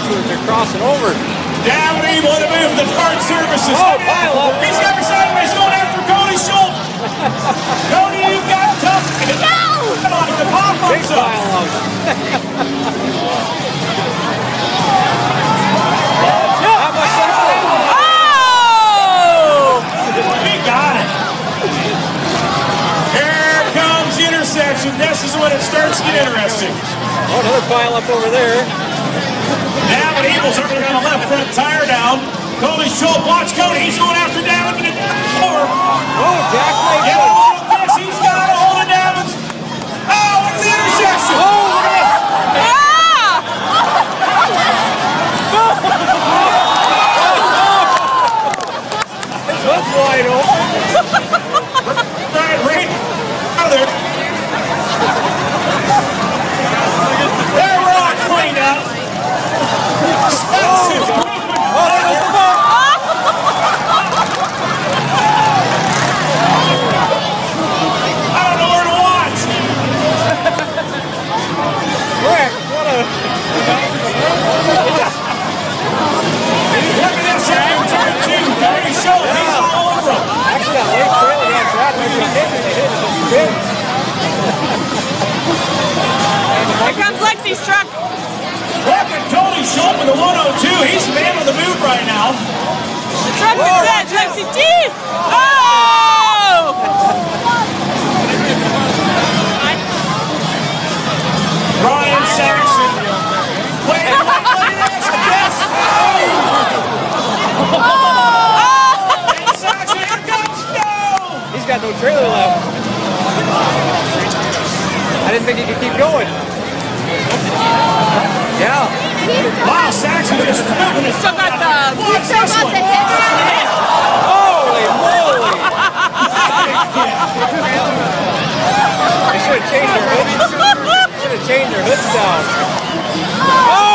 when they're crossing over. Down able to move the card services. Oh, pile up. He's got her sideways going after Cody Schultz. Cody, you've got tough. No! Come on, the pop Big up. pile up. How much that? Oh! He got it. Here comes the intersection. This is when it starts to get interesting. Oh, another pile up over there. Eagles are going to left front tire down. Cody Schultz, watch Cody. He's going after Davin. It. Hitting it big. Here comes Lexi's truck. Look at Cody Schultz with the 102. He's the man with the move right now. The truck that Lexi T. Oh! Ryan Saxon. Wait, wait, wait, yes, oh! yes. And Saxon, here comes no. He's got no trailer left. I didn't think he could keep going. Yeah. Wow, Saxon just moving his Still got the. Watch this one. Holy moly! They should have changed their hoods. Should have changed their hoods down. Oh!